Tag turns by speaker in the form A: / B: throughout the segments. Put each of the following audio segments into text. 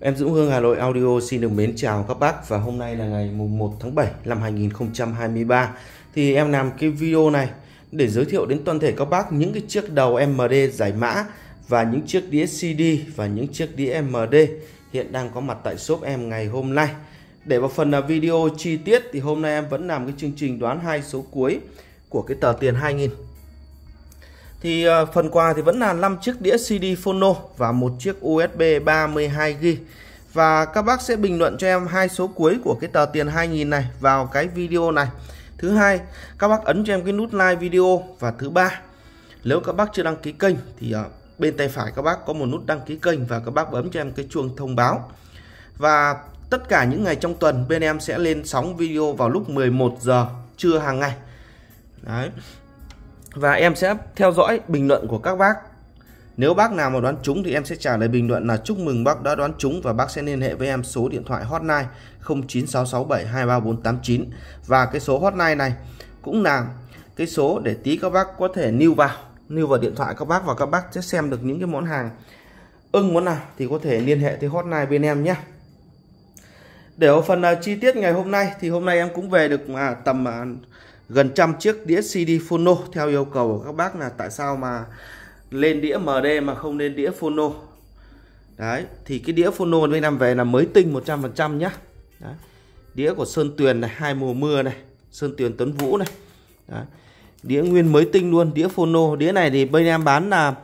A: Em Dũng Hương, Hà Nội Audio xin được mến chào các bác và hôm nay là ngày mùng 1 tháng 7 năm 2023 thì em làm cái video này để giới thiệu đến toàn thể các bác những cái chiếc đầu MD giải mã và những chiếc đĩa CD và những chiếc đĩa MD hiện đang có mặt tại shop em ngày hôm nay. Để vào phần à, video chi tiết thì hôm nay em vẫn làm cái chương trình đoán hai số cuối của cái tờ tiền 2000 thì ờ, phần quà thì vẫn là 5 chiếc đĩa CD phono và một chiếc USB 32GB. Và các bác sẽ bình luận cho em hai số cuối của cái tờ tiền 2000 này vào cái video này. Thứ hai, các bác ấn cho em cái nút like video và thứ ba, nếu các bác chưa đăng ký kênh thì ờ, bên tay phải các bác có một nút đăng ký kênh và các bác bấm cho em cái chuông thông báo. Và tất cả những ngày trong tuần bên em sẽ lên sóng video vào lúc 11 giờ trưa hàng ngày. Đấy và em sẽ theo dõi bình luận của các bác. Nếu bác nào mà đoán trúng thì em sẽ trả lời bình luận là chúc mừng bác đã đoán trúng và bác sẽ liên hệ với em số điện thoại hotline 0966723489 và cái số hotline này cũng là cái số để tí các bác có thể lưu vào lưu vào điện thoại các bác và các bác sẽ xem được những cái món hàng ưng món nào thì có thể liên hệ tới hotline bên em nhé. Để ở phần uh, chi tiết ngày hôm nay thì hôm nay em cũng về được uh, tầm uh, gần trăm chiếc đĩa CD phono. Theo yêu cầu của các bác là tại sao mà lên đĩa MD mà không lên đĩa phono? Đấy, thì cái đĩa phono bên em về là mới tinh 100% nhá. Đấy. đĩa của Sơn Tuyền này, hai mùa mưa này, Sơn Tuyền Tuấn Vũ này. Đấy. đĩa nguyên mới tinh luôn, đĩa phono. Đĩa này thì bên em bán là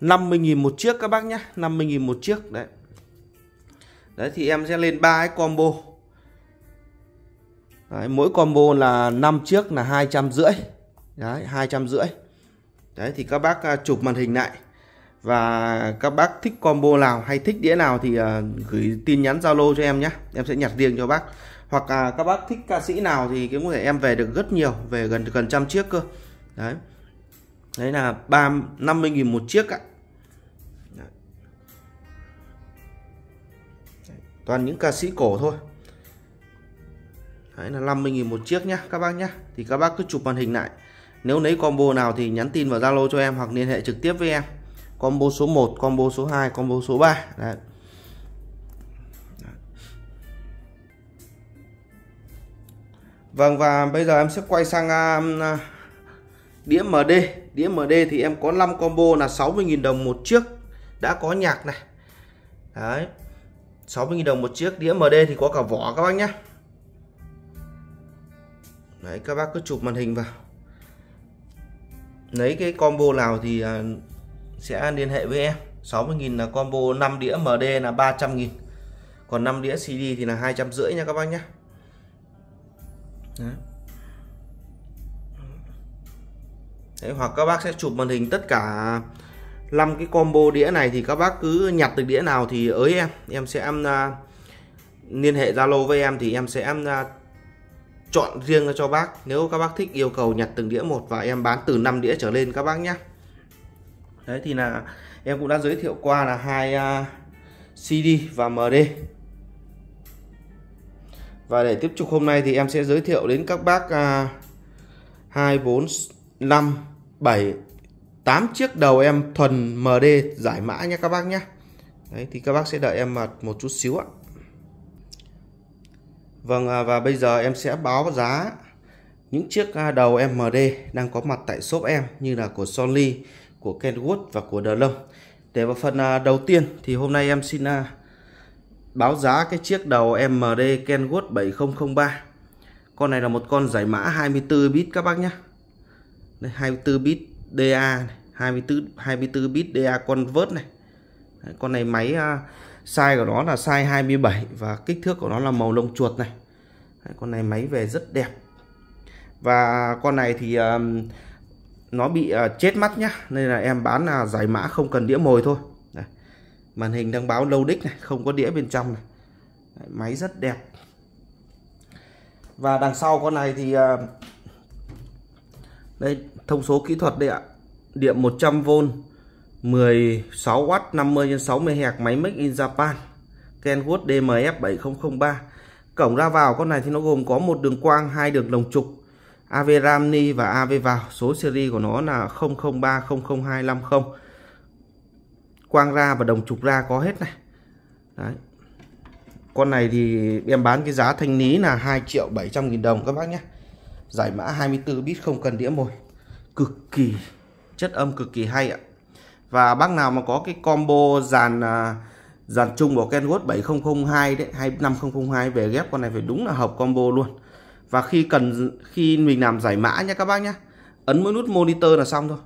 A: 50.000 một chiếc các bác nhá 50.000 một chiếc, đấy. Đấy, thì em sẽ lên ba cái combo. Đấy, mỗi combo là 5 chiếc là hai trăm rưỡi. Đấy hai trăm rưỡi. Đấy thì các bác à, chụp màn hình lại. Và các bác thích combo nào hay thích đĩa nào thì uh, gửi tin nhắn zalo cho em nhé. Em sẽ nhặt riêng cho bác. Hoặc là uh, các bác thích ca sĩ nào thì cũng có thể em về được rất nhiều về gần gần trăm chiếc cơ. Đấy. Đấy là ba năm mươi nghìn một chiếc ạ. Toàn những ca sĩ cổ thôi. Đấy là 50.000 một chiếc nhá các bác nhá. Thì các bác cứ chụp màn hình lại. Nếu lấy combo nào thì nhắn tin vào Zalo cho em hoặc liên hệ trực tiếp với em. Combo số 1, combo số 2, combo số 3 Đấy. Vâng và bây giờ em sẽ quay sang uh, đĩa MD Đĩa MD thì em có 5 combo là 60.000 đồng một chiếc. Đã có nhạc này. Đấy. 60.000 đồng một chiếc. Đĩa MD thì có cả vỏ các bác nhé đấy các bác cứ chụp màn hình vào. Lấy cái combo nào thì à, sẽ liên hệ với em. 60.000 là combo 5 đĩa MD là 300.000 còn 5 đĩa CD thì là 250 nha các bác nhé Đấy. Đấy, hoặc các bác sẽ chụp màn hình tất cả 5 cái combo đĩa này thì các bác cứ nhặt được đĩa nào thì ới em. Em sẽ em uh, liên hệ Zalo với em thì em sẽ em uh, chọn riêng cho bác. Nếu các bác thích yêu cầu nhặt từng đĩa một và em bán từ 5 đĩa trở lên các bác nhé. Đấy thì là em cũng đã giới thiệu qua là hai à, uh, CD và MD và để tiếp tục hôm nay thì em sẽ giới thiệu đến các bác uh, 2 4 5 7 8 chiếc đầu em thuần MD giải mã nhé các bác nhé. Đấy thì các bác sẽ đợi em một chút xíu ạ. Vâng à, và bây giờ em sẽ báo giá những chiếc à, đầu MD đang có mặt tại shop em như là của Sony, của Kenwood và của Delong. Để vào phần à, đầu tiên thì hôm nay em xin báo giá cái chiếc đầu MD Kenwood 7003. Con này là một con giải mã 24 bit các bác nhé. Đây 24 bit DA này, 24 24 bit DA convert này. Đấy, con này máy à, size của nó là size 27 và kích thước của nó là màu lông chuột này. Đấy, con này máy về rất đẹp. Và con này thì um, nó bị uh, chết mắt nhá nên là em bán là giải mã không cần đĩa mồi thôi. Đấy. màn hình đang báo lâu đích này không có đĩa bên trong này. Đấy, máy rất đẹp. Và đằng sau con này thì uh, đây thông số kỹ thuật đây ạ. Điện 100V 16W 50 x 60 Hz máy Make in Japan, Kenwood DMF 7003 cổng ra vào con này thì nó gồm có một đường quang, hai đường đồng trục AV RAM ni và AV vào. Số series của nó là 00300250 quang ra và đồng trục ra có hết này. Đấy. Con này thì em bán cái giá thanh lý là 2 triệu 700 nghìn đồng các bác nhé. Giải mã 24 bit không cần đĩa mồi. Cực kỳ, chất âm cực kỳ hay ạ. Và bác nào mà có cái combo dàn à, dàn chung của Kenwood 7002 đấy, hay 5002 về ghép, con này phải đúng là hợp combo luôn. Và khi cần, khi mình làm giải mã nhé các bác nhé ấn mỗi nút monitor là xong thôi.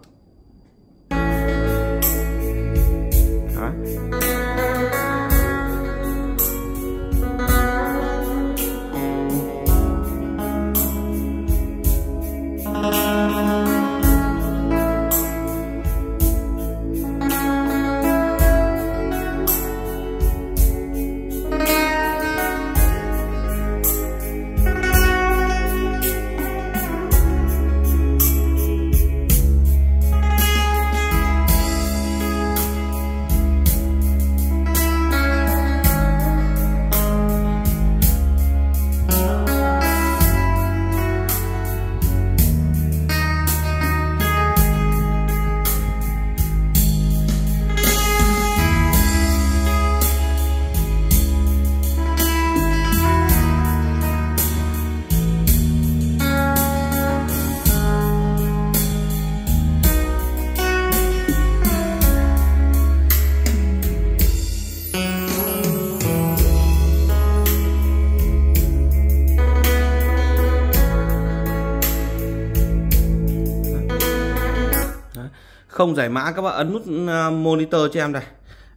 A: Không giải mã các bạn ấn nút ờ, monitor cho em đây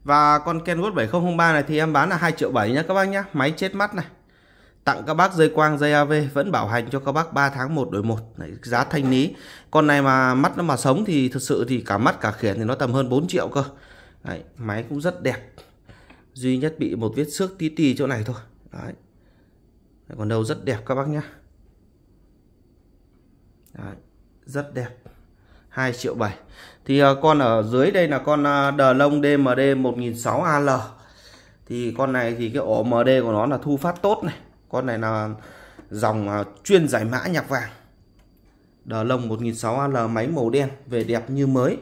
A: và con Kenwood 7003 này thì em bán là 2 triệu 7 nhá các bác nhá. Máy chết mắt này. Tặng các bác dây quang dây AV vẫn bảo hành cho các bác 3 tháng 1 đổi 1 Đấy, giá thanh lý. Con này mà mắt nó mà sống thì thực sự thì cả mắt cả khiển thì nó tầm hơn 4 triệu cơ. Đấy, máy cũng rất đẹp. Duy nhất bị một vết xước tí tì chỗ này thôi. Đấy. Đấy, còn đâu rất đẹp các bác nhá. Đấy, rất đẹp. 2 triệu 7 thì uh, con ở dưới đây là con uh, đờ lông DMD 1006 AL thì con này thì cái ổ MD của nó là thu phát tốt này. Con này là dòng uh, chuyên giải mã nhạc vàng. Đờ lông 1006 AL máy màu đen về đẹp như mới.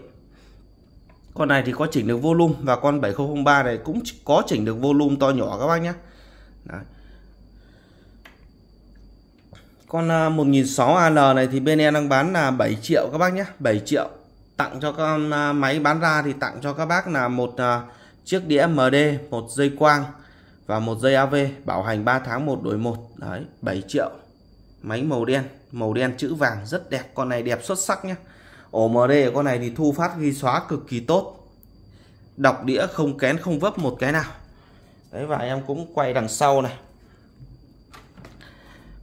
A: Con này thì có chỉnh được volume và con 7003 này cũng có chỉnh được volume to nhỏ các bác nhé Đấy. Con 1006AL này thì bên em đang bán là 7 triệu các bác nhé 7 triệu. Tặng cho con à, máy bán ra thì tặng cho các bác là một à, chiếc đĩa MD một dây quang và một dây AV bảo hành 3 tháng một đổi một. Đấy 7 triệu. Máy màu đen Màu đen chữ vàng, rất đẹp. Con này đẹp xuất sắc nhé Ổ MD của con này thì thu phát ghi xóa cực kỳ tốt. Đọc đĩa không kén, không vấp một cái nào. Đấy, và em cũng quay đằng sau này.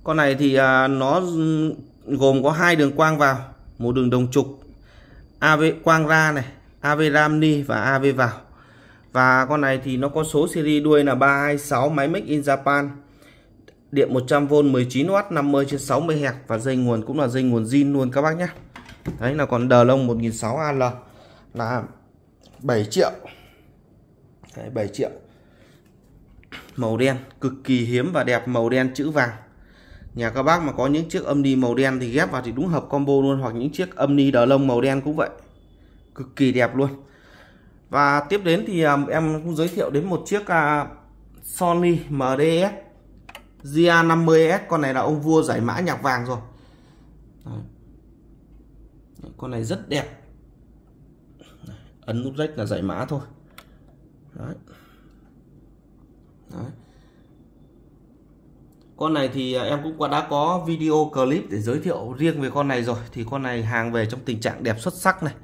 A: Con này thì à, nó ừ, gồm có hai đường quang vào, một đường đồng trục AV quang ra này AV ram ni và AV vào. Và con này thì nó có số series đuôi là 326 máy mic in Japan. Điện 100V 19W 50 trên 60 Hz và dây nguồn cũng là dây nguồn zin luôn các bác nhé. Đấy là còn đờ lông 1006 AL là 7 triệu. Đấy, 7 triệu. Màu đen cực kỳ hiếm và đẹp màu đen chữ vàng nhà các bác mà có những chiếc âm ni màu đen thì ghép vào thì đúng hợp combo luôn, hoặc những chiếc âm ni đờ lông màu đen cũng vậy cực kỳ đẹp luôn và tiếp đến thì à, em cũng giới thiệu đến một chiếc à, Sony MDS GA50S con này là ông vua giải mã nhạc vàng rồi Đấy. con này rất đẹp ấn nút rách là giải mã thôi Đấy. Đấy. Con này thì à, em cũng đã có video clip để giới thiệu riêng về con này rồi. Thì con này hàng về trong tình trạng đẹp xuất sắc này.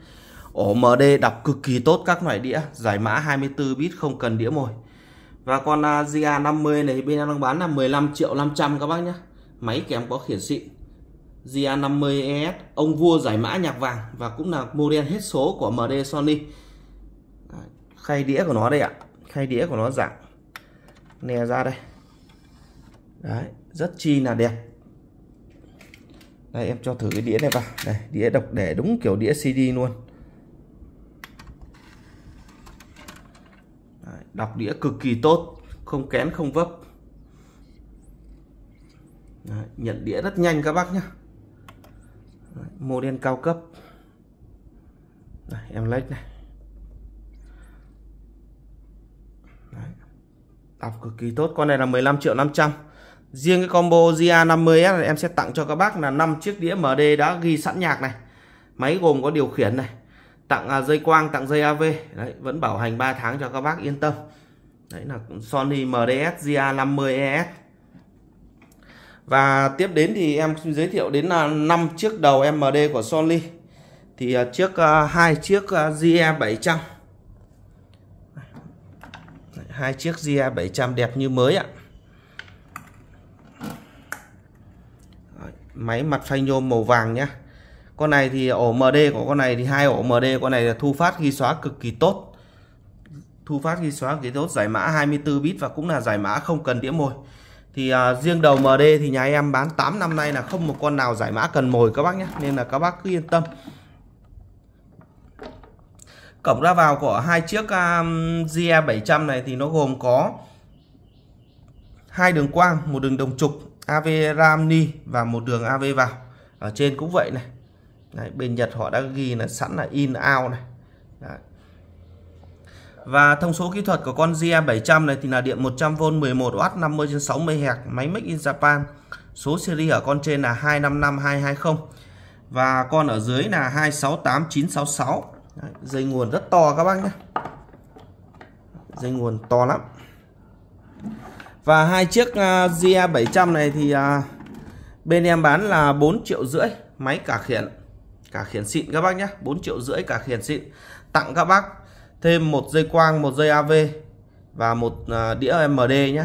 A: Ổ MD đọc cực kỳ tốt các loại đĩa, Giải mã 24 bit không cần đĩa mồi. Và con à, GA50 này, bên em đang bán là 15 triệu 500 các bác nhé Máy kèm có khiển xịn GA50ES Ông vua giải mã nhạc vàng Và cũng là model hết số của MD Sony. Khay đĩa của nó đây ạ. Khay đĩa của nó dạng, Nè ra đây đấy rất chi là đẹp. Đây em cho thử cái đĩa này vào. Đây đĩa độc để đúng kiểu đĩa CD luôn. Đấy, đọc đĩa cực kỳ tốt không kén không vấp. Đấy, nhận đĩa rất nhanh các bác nhé model cao cấp. Đây, em lấy này. Đọc cực kỳ tốt con này là 15 triệu 500 riêng cái combo GA50S này, em sẽ tặng cho các bác là 5 chiếc đĩa MD đã ghi sẵn nhạc này. Máy gồm có điều khiển này, tặng à, dây quang, tặng dây AV đấy, vẫn bảo hành 3 tháng cho các bác, yên tâm. Đấy là Sony MDS GA50ES và tiếp đến thì em xin giới thiệu đến là 5 chiếc đầu MD của Sony. Thì à, chiếc à, hai chiếc GE700 hai chiếc GE700 đẹp như mới ạ. Máy mặt phanh nhôm màu vàng nhé con này thì ổ MD của con này thì hai ổ MD con này là thu phát ghi xóa cực kỳ tốt. Thu phát ghi xóa cực kỳ tốt giải mã 24 bit và cũng là giải mã không cần đĩa mồi. Thì uh, riêng đầu MD thì nhà em bán 8 năm nay là không một con nào giải mã cần mồi các bác nhé nên là các bác cứ yên tâm. Cổng ra vào của hai chiếc um, GE 700 này thì nó gồm có hai đường quang một đường đồng trục AV RAM ni và một đường AV vào. Ở trên cũng vậy này. Đấy, bên Nhật họ đã ghi là sẵn là in out này. Đấy. và thông số kỹ thuật của con GE 700 này thì là điện 100V 11W 50 trên 60 Hz máy Make in Japan. Số series ở con trên là 255220 và con ở dưới là 268966 Đấy, dây nguồn rất to các bác nhé. Dây nguồn to lắm và hai chiếc à, GA 700 này thì à, bên em bán là 4 triệu rưỡi máy cả khiển. Cả khiển xịn các bác nhé 4 triệu rưỡi cả khiển xịn, tặng các bác. Thêm một dây quang, một dây AV và một à, đĩa MD nhé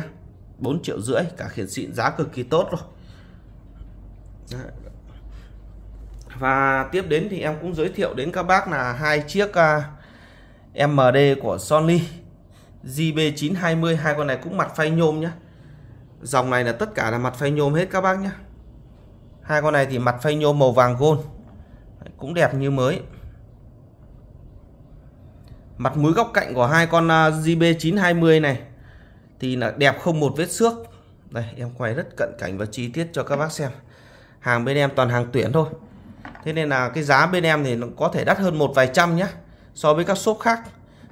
A: 4 triệu rưỡi cả khiển xịn, giá cực kỳ tốt rồi và tiếp đến thì em cũng giới thiệu đến các bác là hai chiếc MD của Sony. JB920 hai con này cũng mặt phay nhôm nhá. Dòng này là tất cả là mặt phay nhôm hết các bác nhá. hai con này thì mặt phay nhôm màu vàng gold. Cũng đẹp như mới. Mặt mũi góc cạnh của hai con à, JB920 này thì là đẹp không một vết xước. Đây, em quay rất cận cảnh và chi tiết cho các bác xem. Hàng bên em toàn hàng tuyển thôi. Thế nên là cái giá bên em thì nó có thể đắt hơn một vài trăm nhé so với các shop khác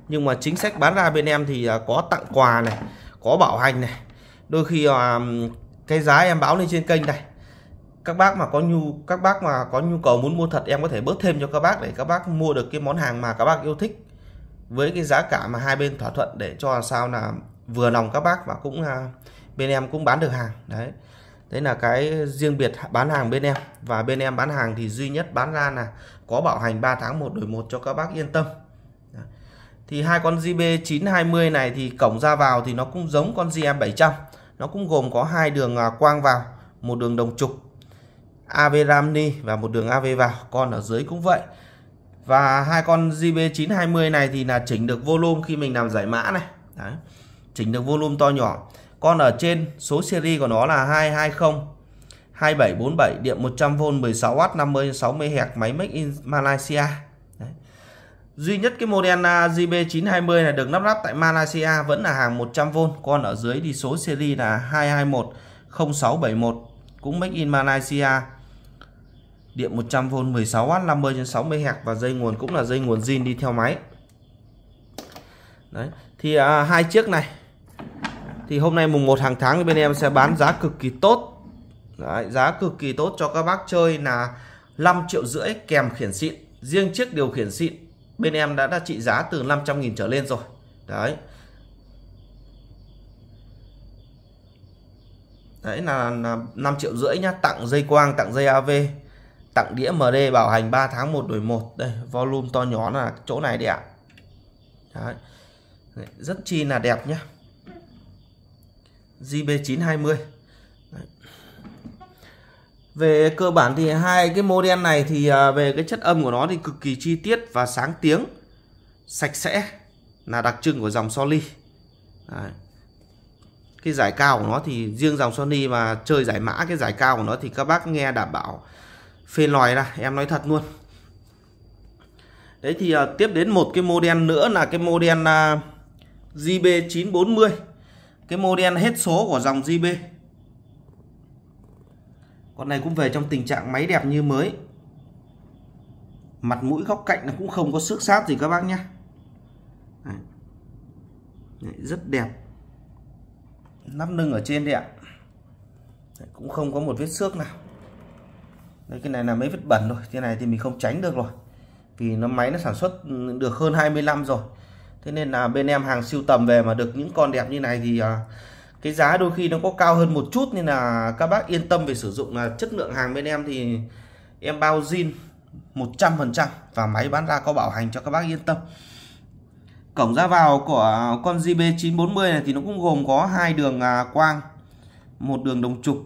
A: nhưng mà chính sách bán ra bên em thì à, có tặng quà này có bảo hành này. Đôi khi à, cái giá em báo lên trên kênh này các bác mà có nhu các bác mà có nhu cầu muốn mua thật em có thể bớt thêm cho các bác để các bác mua được cái món hàng mà các bác yêu thích. Với cái giá cả mà hai bên thỏa thuận để cho sao là vừa lòng các bác và cũng à, bên em cũng bán được hàng. Đấy. Đấy là cái riêng biệt bán hàng bên em. Và bên em bán hàng thì duy nhất bán ra là có bảo hành 3 tháng một đổi một cho các bác yên tâm thì hai con JB 920 này thì cổng ra vào thì nó cũng giống con GM 700 nó cũng gồm có hai đường à, quang vào, một đường đồng trục AV Ramni và một đường AV vào. Con ở dưới cũng vậy. Và hai con JB 920 này thì là chỉnh được volume khi mình làm giải mã này. Đấy. chỉnh được volume to nhỏ. Con ở trên, số series của nó là 220 2747 điện 100V 16W 50 60 Hz máy Make in Malaysia duy nhất cái model JB920 này được lắp ráp tại Malaysia vẫn là hàng 100V còn ở dưới thì số series là 221 cũng make in Malaysia. Điện 100V 16W 50 trên 60 Hz và dây nguồn cũng là dây nguồn zin đi theo máy. Đấy thì à, hai chiếc này. Thì hôm nay mùng 1 hàng tháng bên em sẽ bán giá cực kỳ tốt. Đấy, giá cực kỳ tốt cho các bác chơi là 5 triệu rưỡi kèm khiển xịn. Riêng chiếc điều khiển xịn bên em đã, đã trị giá từ 500.000 trở lên rồi. Đấy. Đấy là, là 5 triệu rưỡi nhá. Tặng dây quang tặng dây AV tặng đĩa MD bảo hành 3 tháng 1 đổi 1 đây volume to nhỏ là chỗ này đấy ạ. Đấy. rất chi là đẹp nhá. JB920 về cơ bản thì hai cái model này thì à, về cái chất âm của nó thì cực kỳ chi tiết và sáng tiếng sạch sẽ là đặc trưng của dòng Sony. Đấy. cái giải cao của nó thì riêng dòng Sony mà chơi giải mã cái giải cao của nó thì các bác nghe đảm bảo phê lòi ra em nói thật luôn. Đấy thì uh, tiếp đến một cái model nữa là cái model à, uh, JB940 cái model hết số của dòng JB con này cũng về trong tình trạng máy đẹp như mới. Mặt mũi góc cạnh nó cũng không có xước sát gì các bác nhé. Đấy. Đấy, rất đẹp. Nắp nâng ở trên đây ạ. Cũng không có một vết xước nào. Đấy, cái này là mấy vết bẩn rồi cái này thì mình không tránh được rồi. Vì nó máy nó sản xuất được hơn 20 năm rồi. Thế nên là bên em hàng siêu tầm về mà được những con đẹp như này thì uh, cái giá đôi khi nó có cao hơn một chút nên là các bác yên tâm về sử dụng, là chất lượng hàng bên em thì em bao zin 100% và máy bán ra có bảo hành cho các bác yên tâm. Cổng ra vào của con JB940 này thì nó cũng gồm có hai đường à, quang, một đường đồng trục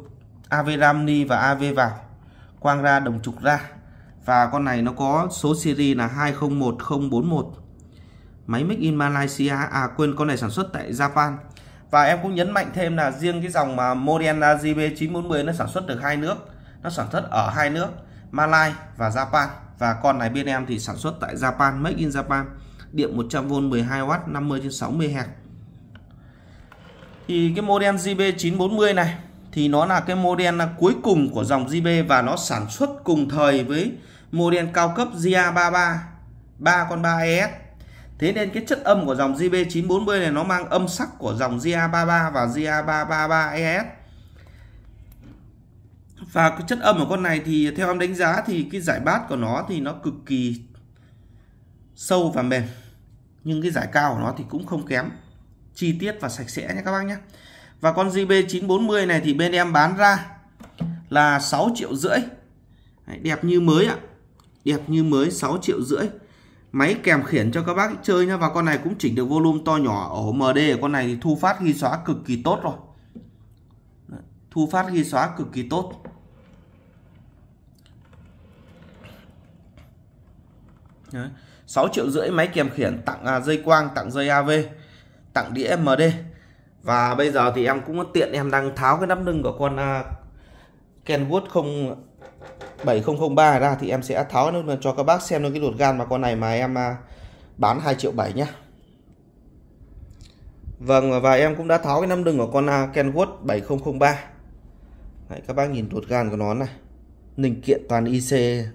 A: AV Ramni và AV vào. Quang ra, đồng trục ra và con này nó có số series là 201041 máy make in Malaysia à quên con này sản xuất tại Japan và em cũng nhấn mạnh thêm là riêng cái dòng mà Moderna JB940 nó sản xuất được hai nước, nó sản xuất ở hai nước, Malai và Japan. Và con này bên em thì sản xuất tại Japan make in Japan, điện 100V 12W 50 trên 60 Hz thì cái model JB940 này, thì nó là cái model cuối cùng của dòng JB và nó sản xuất cùng thời với model cao cấp GA33 3 con 3ES Thế nên cái chất âm của dòng JB940 này nó mang âm sắc của dòng GA33 và GA333ES và cái chất âm của con này thì theo em đánh giá thì cái giải bát của nó thì nó cực kỳ sâu và mềm. Nhưng cái giải cao của nó thì cũng không kém. Chi tiết và sạch sẽ nhé các bác nhé. Và con JB940 này thì bên em bán ra là 6 triệu rưỡi. Đẹp như mới ạ. Đẹp như mới 6 triệu rưỡi máy kèm khiển cho các bác chơi nhá và con này cũng chỉnh được volume to nhỏ ở MD con này thì thu phát ghi xóa cực kỳ tốt rồi. Thu phát ghi xóa cực kỳ tốt. Đấy. 6 triệu rưỡi máy kèm khiển tặng à, dây quang tặng dây AV tặng đĩa MD và bây giờ thì em cũng tiện em đang tháo cái nắp lưng của con uh, Kenwood 7003 ra thì em sẽ tháo nó cho các bác xem cái ruột gan mà con này mà em à, bán 2 triệu 7 nhé Vâng và em cũng đã tháo cái nắp đừng của con à, Kenwood 7003 Đấy, các bác nhìn ruột gan của nó này. Linh kiện toàn IC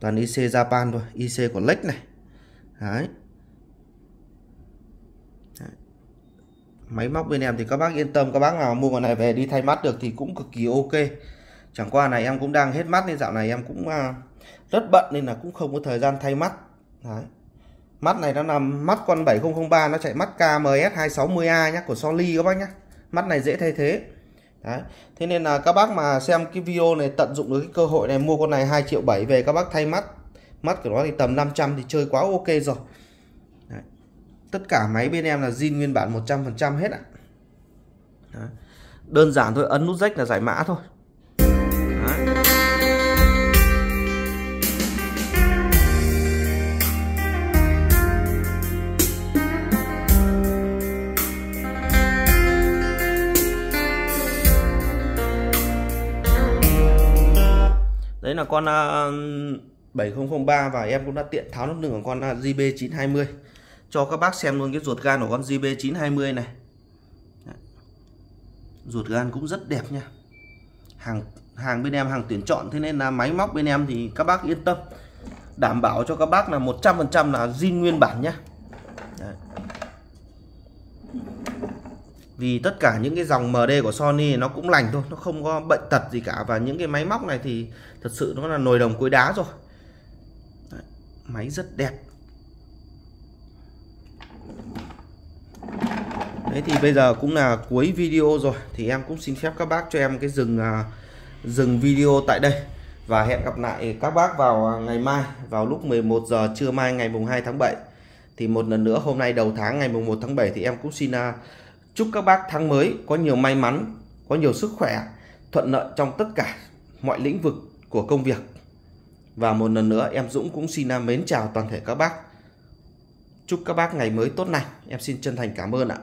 A: toàn IC Japan thôi IC của Lex này. Đấy. Đấy. máy móc bên em thì các bác yên tâm các bác nào mua con này về đi thay mắt được thì cũng cực kỳ ok chẳng qua này em cũng đang hết mắt nên dạo này em cũng uh, rất bận nên là cũng không có thời gian thay mắt Đấy. mắt này nó nằm mắt con 7003 nó chạy mắt KMS 260A nhé của Sony các bác nhé mắt này dễ thay thế Đấy. Thế nên là các bác mà xem cái video này tận dụng được cái cơ hội này mua con này 2 triệu 7 về các bác thay mắt mắt của nó thì tầm 500 thì chơi quá ok rồi Đấy. tất cả máy bên em là zin nguyên bản 100% hết ạ Đấy. đơn giản thôi ấn nút rách là giải mã thôi đấy là con à, uh, 7003 và em cũng đã tiện tháo nắp đường của con à, uh, JB920 cho các bác xem luôn cái ruột gan của con JB920 này. Đấy. ruột gan cũng rất đẹp nha. Hàng hàng bên em hàng tuyển chọn thế nên là máy móc bên em thì các bác yên tâm. Đảm bảo cho các bác là 100% là zin nguyên bản nhé vì tất cả những cái dòng MD của Sony nó cũng lành thôi nó không có bệnh tật gì cả. Và những cái máy móc này thì thật sự nó là nồi đồng cuối đá rồi. Đấy, máy rất đẹp. Đấy thì bây giờ cũng là cuối video rồi. Thì em cũng xin phép các bác cho em cái dừng à, dừng video tại đây. Và hẹn gặp lại các bác vào à, ngày mai vào lúc 11 giờ trưa mai ngày mùng 2 tháng 7 thì một lần nữa hôm nay đầu tháng ngày mùng 1 tháng 7 thì em cũng xin uh, Chúc các bác tháng mới có nhiều may mắn, có nhiều sức khỏe, thuận lợi trong tất cả mọi lĩnh vực của công việc. Và một lần nữa em Dũng cũng xin mến chào toàn thể các bác. Chúc các bác ngày mới tốt lành. Em xin chân thành cảm ơn ạ.